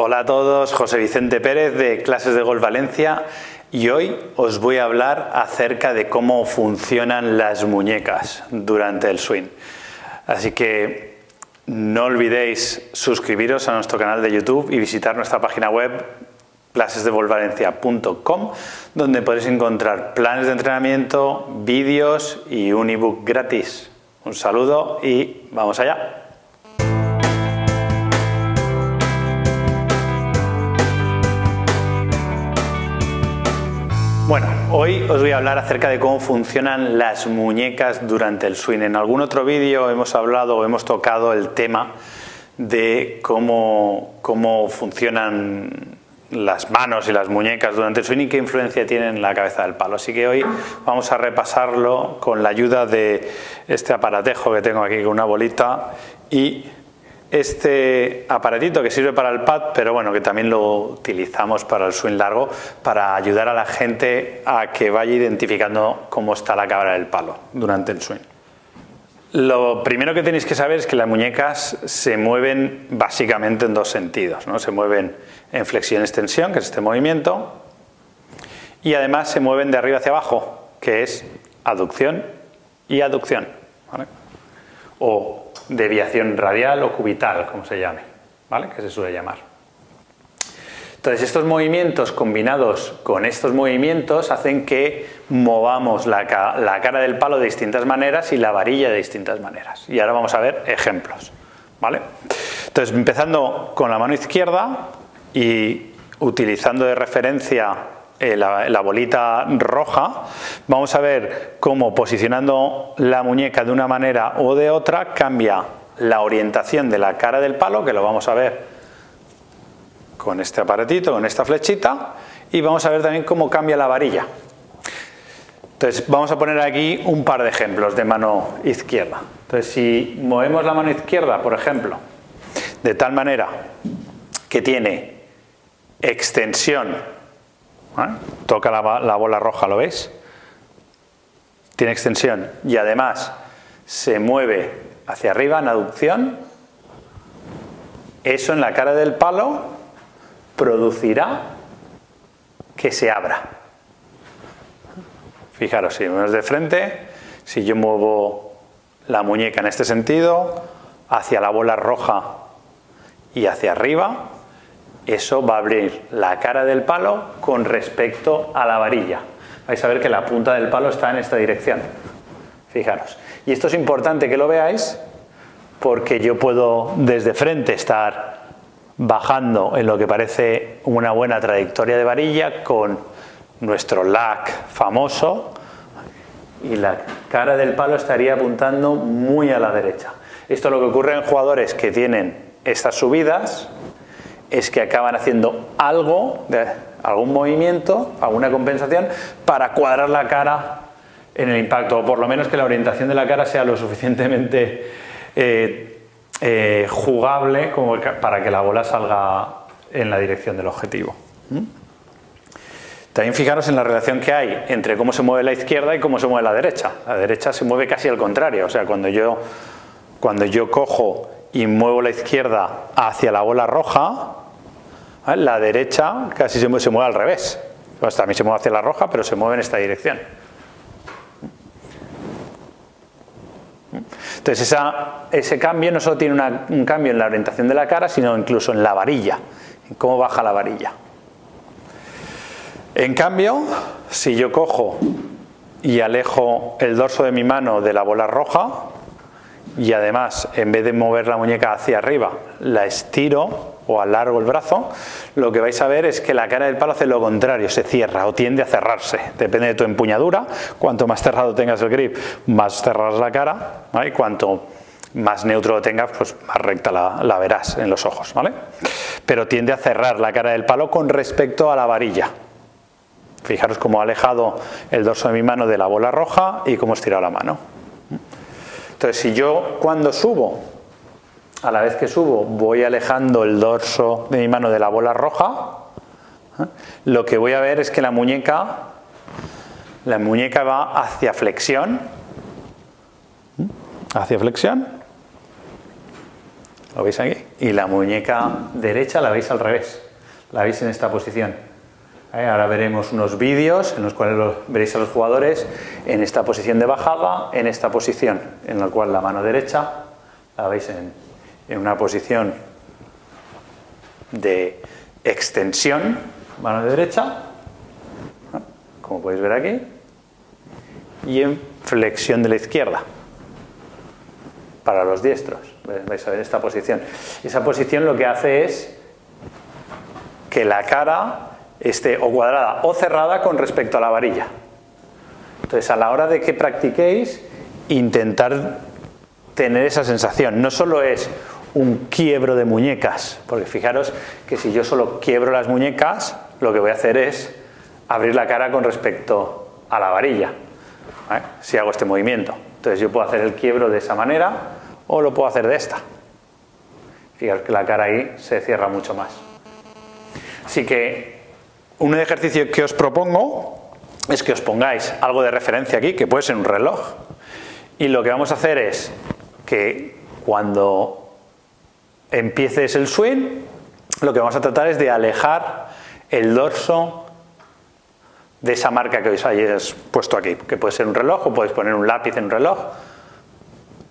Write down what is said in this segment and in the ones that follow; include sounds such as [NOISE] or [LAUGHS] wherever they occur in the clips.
Hola a todos, José Vicente Pérez de Clases de Golf Valencia y hoy os voy a hablar acerca de cómo funcionan las muñecas durante el swing. Así que no olvidéis suscribiros a nuestro canal de YouTube y visitar nuestra página web clasesdevolvalencia.com donde podéis encontrar planes de entrenamiento, vídeos y un ebook gratis. Un saludo y vamos allá. Bueno, hoy os voy a hablar acerca de cómo funcionan las muñecas durante el swing. En algún otro vídeo hemos hablado o hemos tocado el tema de cómo, cómo funcionan las manos y las muñecas durante el swing y qué influencia tienen en la cabeza del palo. Así que hoy vamos a repasarlo con la ayuda de este aparatejo que tengo aquí con una bolita y este aparatito que sirve para el pad, pero bueno, que también lo utilizamos para el swing largo, para ayudar a la gente a que vaya identificando cómo está la cabra del palo durante el swing. Lo primero que tenéis que saber es que las muñecas se mueven básicamente en dos sentidos. ¿no? Se mueven en flexión-extensión, que es este movimiento, y además se mueven de arriba hacia abajo, que es aducción y aducción. O deviación radial o cubital, como se llame, ¿vale? que se suele llamar. Entonces estos movimientos combinados con estos movimientos hacen que movamos la, cara del palo de distintas maneras y la varilla de distintas maneras. Y ahora vamos a ver ejemplos. ¿vale? Entonces empezando con la mano izquierda y utilizando de referencia eh, la, bolita roja, vamos a ver cómo posicionando la muñeca de una manera o de otra cambia la orientación de la cara del palo, que lo vamos a ver con este aparatito, con esta flechita, y vamos a ver también cómo cambia la varilla. Entonces vamos a poner aquí un par de ejemplos de mano izquierda. Entonces si movemos la mano izquierda, por ejemplo, de tal manera que tiene extensión Toca la, bola roja, ¿lo veis? Tiene extensión y además se mueve hacia arriba en aducción. Eso en la cara del palo producirá que se abra. Fijaros, si vemos de frente, si yo muevo la muñeca en este sentido, hacia la bola roja y hacia arriba, eso va a abrir la cara del palo con respecto a la varilla. Vais a ver que la punta del palo está en esta dirección. Fijaros. Y esto es importante que lo veáis porque yo puedo desde frente estar bajando en lo que parece una buena trayectoria de varilla con nuestro lag famoso y la cara del palo estaría apuntando muy a la derecha. Esto es lo que ocurre en jugadores que tienen estas subidas es que acaban haciendo algo, algún movimiento, alguna compensación para cuadrar la cara en el impacto, o por lo menos que la orientación de la cara sea lo suficientemente eh, eh, jugable como para que la bola salga en la dirección del objetivo. ¿Mm? También fijaros en la relación que hay entre cómo se mueve la izquierda y cómo se mueve la derecha. La derecha se mueve casi al contrario, o sea, cuando yo, cuando yo cojo y muevo la izquierda hacia la bola roja, la derecha casi se mueve, al revés. Pues también se mueve hacia la roja, pero se mueve en esta dirección. Entonces ese cambio no solo tiene un cambio en la orientación de la cara, sino incluso en la varilla, en cómo baja la varilla. En cambio, si yo cojo y alejo el dorso de mi mano de la bola roja y además en vez de mover la muñeca hacia arriba, la estiro o alargo el brazo, lo que vais a ver es que la cara del palo hace lo contrario, se cierra o tiende a cerrarse. Depende de tu empuñadura, cuanto más cerrado tengas el grip, más cerrarás la cara, y cuanto más neutro lo tengas, pues más recta la, verás en los ojos, ¿vale? Pero tiende a cerrar la cara del palo con respecto a la varilla. Fijaros cómo ha alejado el dorso de mi mano de la bola roja y cómo he estirado la mano. Entonces, si yo cuando subo a la vez que subo voy alejando el dorso de mi mano de la bola roja, lo que voy a ver es que la muñeca, la muñeca va hacia flexión, hacia flexión, ¿Lo veis aquí? Y la muñeca derecha la veis al revés. La veis en esta posición. ¿Eh? Ahora veremos unos vídeos en los cuales veréis a los jugadores en esta posición de bajada, en esta posición, en la cual la mano derecha la veis en, en una posición de extensión, mano derecha, como podéis ver aquí, y en flexión de la izquierda para los diestros. Vais a ver esta posición. Esa posición lo que hace es que la cara esté o cuadrada o cerrada con respecto a la varilla. Entonces, a la hora de que practiquéis, intentar tener esa sensación. No solo es un quiebro de muñecas, porque fijaros que si yo solo quiebro las muñecas, lo que voy a hacer es abrir la cara con respecto a la varilla, si hago este movimiento. Entonces yo puedo hacer el quiebro de esa manera o lo puedo hacer de esta. Fijaros que la cara ahí se cierra mucho más. Así que un ejercicio que os propongo es que os pongáis algo de referencia aquí, que puede ser un reloj. Y lo que vamos a hacer es que cuando empieces el swing, lo que vamos a tratar es de alejar el dorso de esa marca que os hayáis puesto aquí, que puede ser un reloj o podéis poner un lápiz en un reloj.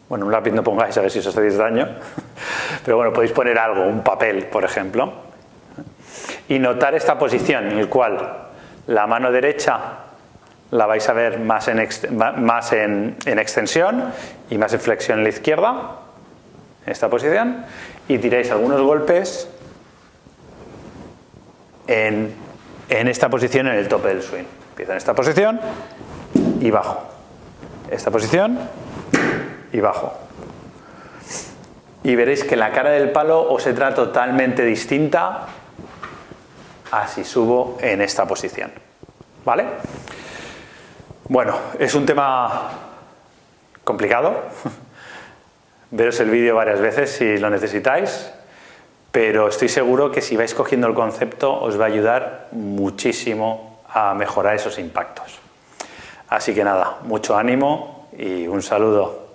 Bueno, un lápiz no pongáis a ver si os hacéis daño, [LAUGHS] pero bueno, podéis poner algo, un papel, por ejemplo, y notar esta posición en la cual la mano derecha la vais a ver más en, más en, en extensión y más en flexión en la izquierda, en esta posición, y tiráis algunos golpes en, esta posición en el tope del swing. Empiezo en esta posición y bajo. Esta posición y bajo. Y veréis que la cara del palo os entra totalmente distinta a si subo en esta posición. ¿Vale? Bueno, es un tema complicado. [LAUGHS] Veros el vídeo varias veces si lo necesitáis pero estoy seguro que si vais cogiendo el concepto os va a ayudar muchísimo a mejorar esos impactos. Así que nada, mucho ánimo y un saludo.